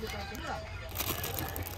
dia tak.